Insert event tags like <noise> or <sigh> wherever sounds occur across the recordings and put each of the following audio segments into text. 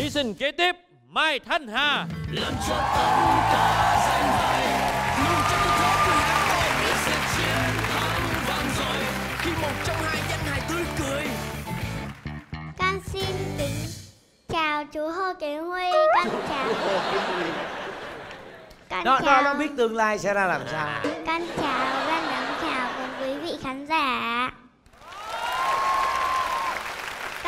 Thí sinh kế tiếp Mai Thanh Hà. Làm cho tất cả danh hài luôn trong khóc người Hà Nội sẽ chiến thắng vang dội khi một trong hai danh hài tươi cười Con xin kính chào chú Hồ Kiến Huy Con chào. Con nó, chào. nó nó biết tương lai sẽ ra làm sao. Con chào ban giám khảo cùng quý vị khán giả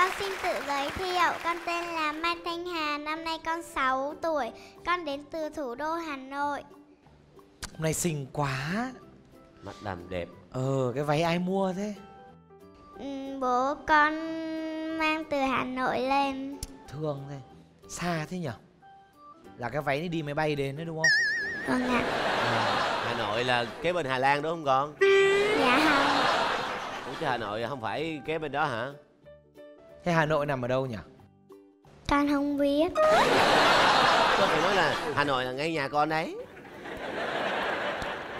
Con xin tự giới thiệu, con tên là Mai Thanh Hà, năm nay con 6 tuổi Con đến từ thủ đô Hà Nội. Hôm nay xinh quá. Mắt đầm đẹp. Ờ cái váy ai mua thế? Ừm, Bố con mang từ Hà Nội lên. Thương thế. Xa thế nhở? Là cái váy đi máy bay đến đấy đúng không? Vâng ạ. Hà nội là kế bên hà lan đúng không con? Dạ không. Ủa chứ hà nội không phải kế bên đó hả thế hà nội nằm ở đâu nhỉ? Con không biết. Con phải nói là hà nội là ngay nhà con đấy.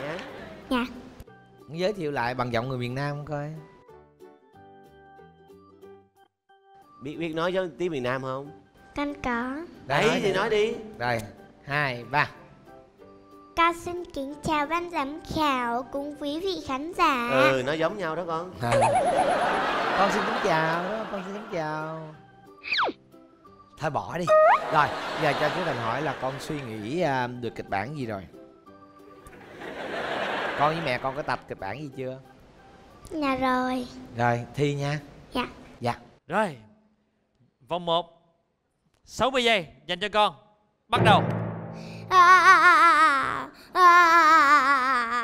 Nhá. Dạ. Giới thiệu lại bằng giọng người miền nam coi. Biết biết nói với tiếng miền nam không? Con có. Đấy thì đi. nói đi. Rồi hai ba. Con xin kính chào ban giám khảo cùng quý vị khán giả. Ừ nó giống nhau đó con. À. con xin kính chào đó con xin kính chào. Thôi bỏ đi. Rồi giờ cho chú thành hỏi là con suy nghĩ à, được kịch bản gì rồi? Con với mẹ con có tập kịch bản gì chưa? Dạ rồi. Rồi thi nha. Dạ. Dạ. Rồi Vòng 1 60 giây dành cho con. Bắt đầu.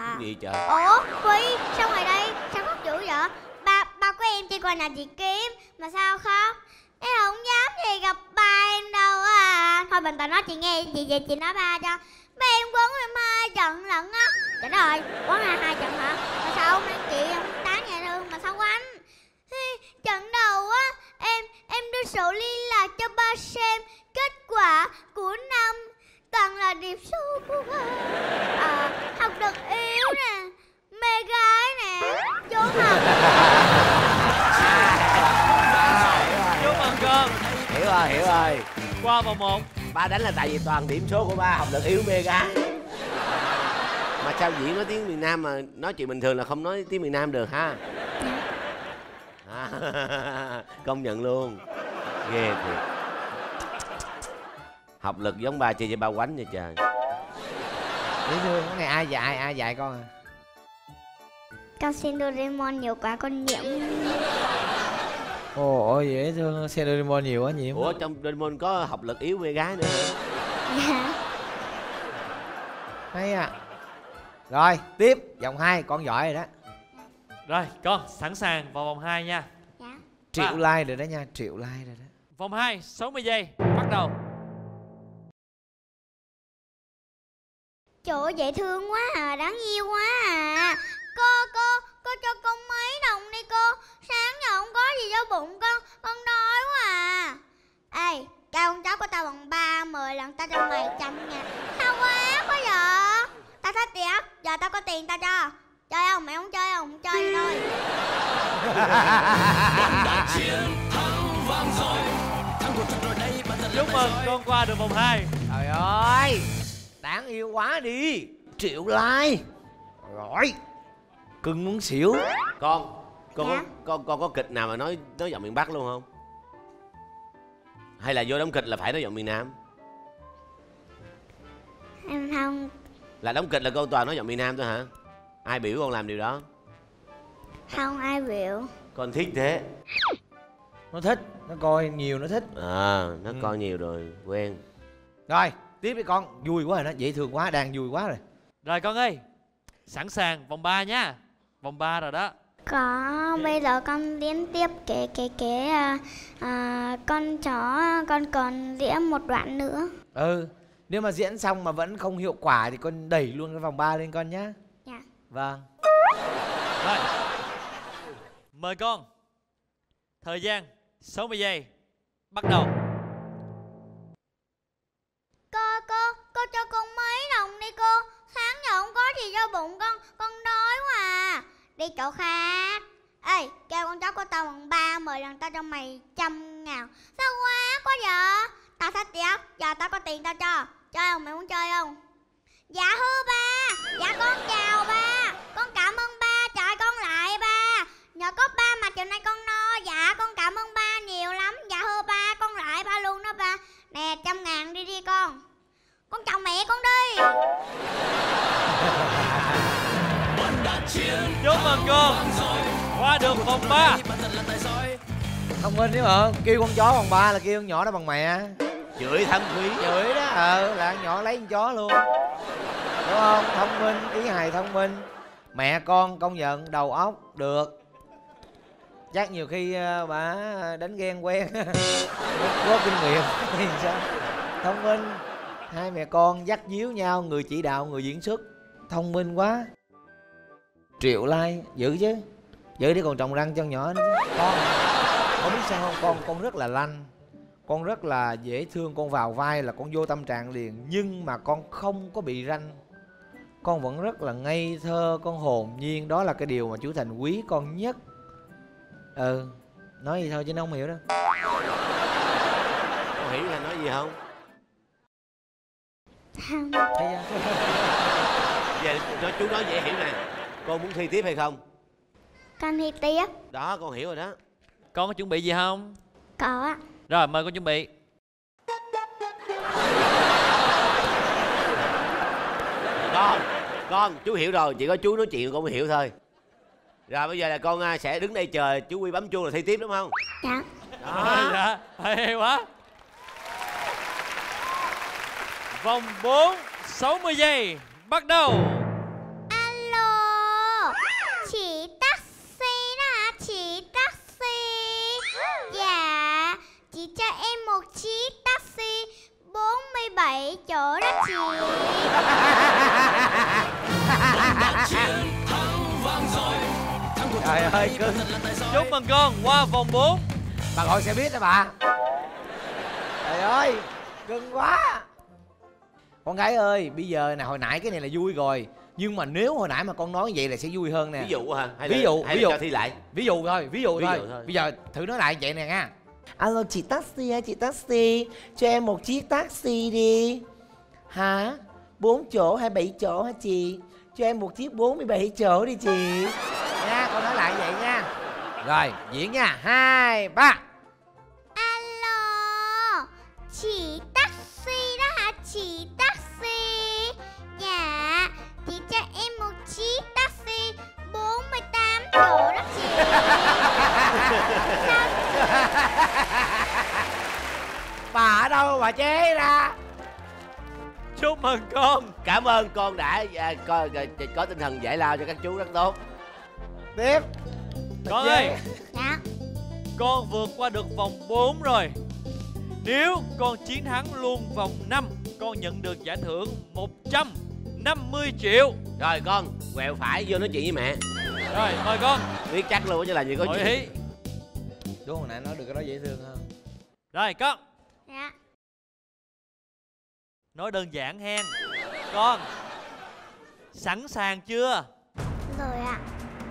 Cái gì trời? Ủa Quý sao ngoài đây sao khóc dữ vậy Ba ba của em chỉ còn là chị kiếm Mà sao khóc Em không dám gì gặp ba em đâu à. Thôi bình tĩnh nói chị nghe chị về chị nói ba cho. Ba em quấn em hai trận lận á. Trời đất ơi quấn hai hai trận hả? Mà sao ông anh chị không tán nhà thương mà sao quánh Trận đầu á Em em đưa sổ liên lạc cho ba xem Kết quả của năm. Toàn là điểm số của ba. À, Học được yếu nè Mê gái nè Trốn học. Rồi hiểu rồi. Qua vòng 1 ba đánh là tại vì toàn điểm số của ba học lực yếu mê gái mà sao diễn nói tiếng miền nam mà nói chuyện bình thường là không nói tiếng miền nam được ha? À, <laughs> công nhận luôn. Ghê thiệt. Học lực giống ba chơi với ba quánh vậy trời. Dễ thương cái này ai dạy ai dạy con à? Con xin Doraemon nhiều quá con nhiễm ồ ôi dễ thương xe Doraemon nhiều quá nhiễm ủa trong Doraemon có học lực yếu mê gái nữa hả? Dạ. Hay à. Rồi tiếp vòng hai con giỏi rồi đó. Rồi con sẵn sàng vào vòng 2 nha. Dạ. Triệu like rồi đó nha triệu like rồi đó. Vòng 2 60 giây Bắt đầu. Trời ơi, dễ thương quá à, đáng yêu quá à cho con mấy đồng đi cô. Sáng giờ không có gì cho bụng con, con đói quá à. Ê, cho con cháu của tao bằng ba mười lần tao cho mày trăm ngàn. Sao quá quá vậy Tao thất tiệc, giờ tao có tiền tao cho. Chơi không, mày không chơi không, chơi gì thôi. Chúc mừng con qua được vòng 2 trời ơi đáng yêu quá đi. Triệu like rồi cưng muốn xỉu. Con con Dạ. con con có kịch nào mà nói nói giọng miền bắc luôn không? Hay là vô đóng kịch là phải nói giọng miền nam? Em không, là đóng kịch là con toàn nói giọng miền nam thôi hả? Ai biểu con làm điều đó? Không ai biểu. Con thích thế. Nó thích nó coi nhiều nó thích. À nó Ừ. coi nhiều rồi quen. Rồi tiếp đi con. Vui quá rồi đó dễ thương quá đang vui quá rồi. Rồi con ơi Sẵn sàng vòng 3 nha Vòng 3 rồi đó. Có, bây giờ con liên tiếp kể kể kể à, à, con chó con còn diễn một đoạn nữa. ừ nếu mà diễn xong mà vẫn không hiệu quả thì con đẩy luôn cái vòng 3 lên con nhá. Dạ. vâng. Rồi. Mời con. Thời gian 60 giây. Bắt đầu Ê, kêu con chó của tao bằng ba mời lần tao cho mày trăm ngàn. Sao quá quá vậy? tao thích tiếc giờ tao có tiền tao cho. Chơi không mày muốn chơi không? Dạ hư ba dạ con chào ba. Con cảm ơn ba trời con lại ba. Nhờ có ba mà chiều nay con no. Dạ con cảm ơn ba nhiều lắm. Dạ hư ba con lại ba luôn đó ba. Nè trăm ngàn đi đi con. Con chào mẹ con đi. Chúc mừng con qua được vòng 3 thông minh đấy mà kêu con chó bằng ba là kêu con nhỏ đó bằng mẹ. Chửi thâm thúy chửi đó ờ là con nhỏ lấy con chó luôn. Đúng không? Thông minh ý hài thông minh. Mẹ con công nhận đầu óc được. Chắc nhiều khi ờ, bà đánh ghen quen. <laughs> Có kinh nghiệm. <laughs> Sao? Thông minh. Hai mẹ con dắt díu nhau người chỉ đạo người diễn xuất. Thông minh quá. Triệu like giữ chứ giữ để còn trồng răng cho con nhỏ nữa chứ. Con con biết sao không? Con con rất là lanh con rất là dễ thương con vào vai là con vô tâm trạng liền. Nhưng mà con không có bị ranh. Con vẫn rất là ngây thơ con hồn nhiên. Đó là cái điều mà chú thành quý con nhất. Ừ nói gì thôi chứ nó không hiểu đâu. Con hiểu là nói gì không? Thấy chưa? Giờ nói chú nói dễ hiểu nè. Con muốn thi tiếp hay không con đi tiếp. Đó con hiểu rồi đó. Con có chuẩn bị gì không? Có ạ. Rồi mời con chuẩn bị. Con con chú hiểu rồi chỉ có chú nói chuyện con mới hiểu thôi. Rồi bây giờ là con à, sẽ đứng đây chờ chú quy bấm chuông rồi thi tiếp đúng không? Dạ. Đó. dạ. Hay quá. Vòng 4 60 giây bắt đầu 47 chỗ đó chị <laughs> trời ơi cưng chúc mừng con qua vòng 4 bà gọi xe buýt đó bà. Trời ơi cưng quá. Con gái ơi bây giờ nè hồi nãy cái này là vui rồi. Nhưng mà nếu hồi nãy mà con nói vậy là sẽ vui hơn nè. Ví dụ hả? Hay Ví là, dụ, hay ví dụ. cho thi lại? Ví dụ thôi ví dụ, Ví thôi. dụ thôi. bây giờ thử nói lại vậy nè nha alo, chị taxi hả? Chị taxi, cho em một chiếc taxi đi. Hả? Bốn chỗ hay bảy chỗ hả chị? Cho em một chiếc 47 chỗ đi chị. Nha, con nói lại vậy nha. Rồi, diễn nha. Hai, ba. Alo, chị taxi đó hả chị taxi? Dạ chị cho em một chiếc taxi 48 chỗ. Bà ở đâu bà chế ra? Chúc mừng con. Cảm ơn con đã à, có, có, có tinh thần giải lao cho các chú rất tốt. Tiếp. Con Chế. ơi. Dạ. Con vượt qua được vòng 4 rồi. Nếu con chiến thắng luôn vòng 5 con nhận được giải thưởng 150 triệu. Rồi con quẹo phải vô nói chuyện với mẹ. Rồi mời con. Biết chắc luôn chứ làm gì có hội chuyện. ý chú hồi nãy nói được cái đó dễ thương hơn. Rồi con dạ. Nói đơn giản hen. Con sẵn sàng chưa? Rồi ạ.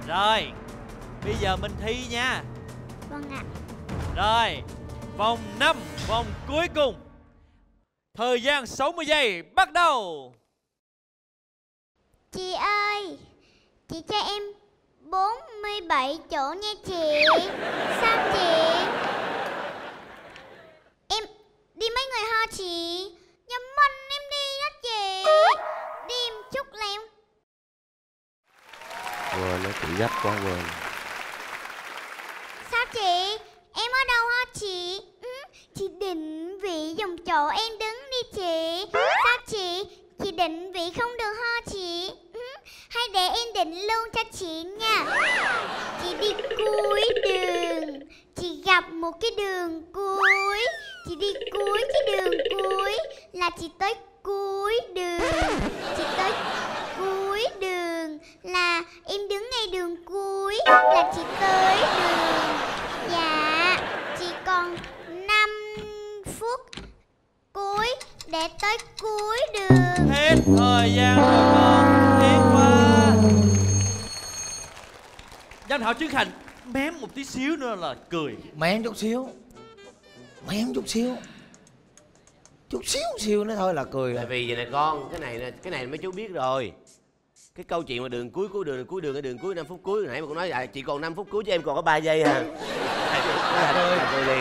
Rồi bây giờ mình thi nha. Vâng ạ. Rồi vòng 5 vòng cuối cùng. Thời gian 60 giây bắt đầu. Chị ơi chị cho em 47 chỗ nha chị. Sao chị đi mấy người ho chị nhà mình em đi đó chị đi em chút là em quên nó chị gấp quá quên Sao chị? Em ở đâu hả chị? Ừ, chị định vị dòng chỗ em đứng đi chị Sao chị? Chị định vị không được hả chị? Ừ, hay để em định luôn cho chị nha Chị đi cuối đường Chị gặp một cái đường cuối Chị đi cuối cái đường cuối Là chị tới cuối đường. Chị tới cuối đường Là em đứng ngay đường cuối Là chị tới đường. Dạ Chị còn 5 phút cuối Để tới cuối đường. Hết thời gian rồi con tiếc quá. Danh hảo trấn thành mém một tí xíu nữa là cười. Mém chút xíu mém chút xíu. Chút xíu xíu nữa thôi là cười tại rồi vì vậy này con cái này nè cái này mấy chú biết rồi. Cái câu chuyện mà đường cuối cuối đường cuối đường cái đường cuối 5 phút cuối nãy mà con nói là chị còn 5 phút cuối chứ em còn có 3 giây à.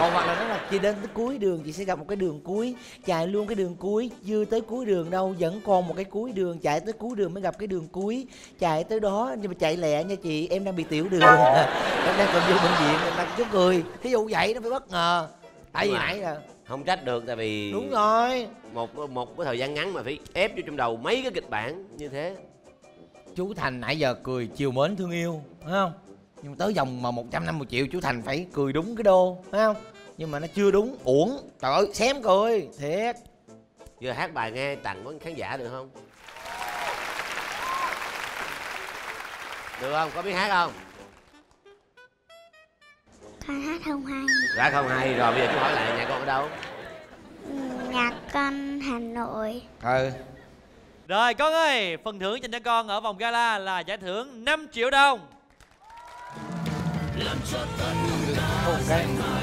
Còn hoặc là nó là chị đến tới cuối đường chị sẽ gặp một cái đường cuối chạy luôn cái đường cuối chưa tới cuối đường đâu vẫn còn một cái cuối đường chạy tới cuối đường mới gặp cái đường cuối chạy tới đó nhưng mà chạy lẹ nha chị em đang bị tiểu đường. <laughs> Em đang cần vô bệnh viện em đang chút cười thí dụ vậy nó phải bất ngờ tại vì nãy là không trách được tại vì đúng rồi. một một cái thời gian ngắn mà phải ép vô trong đầu mấy cái kịch bản như thế. Chú thành nãy giờ cười chiều mến thương yêu phải không? Nhưng mà tới vòng mà 150 triệu chú thành phải cười đúng cái đô phải không? Nhưng mà nó chưa đúng. Uổng. Trời ơi xém cười. Thiệt. Giờ hát bài nghe tặng với khán giả được không? Được không? Có biết hát không con hát không hay. Dạ không hay. Rồi bây giờ chú hỏi lại nhà con ở đâu? Nhạc con hà nội. Ừ. Rồi con ơi, phần thưởng dành cho con ở vòng gala là giải thưởng 5 triệu đồng. Làm cho tất cả mãi